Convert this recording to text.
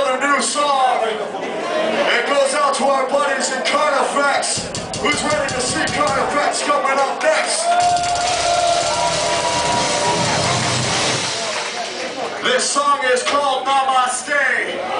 another new song. It goes out to our buddies in Carnifex. Who's ready to see Carnifex coming up next? This song is called Namaste.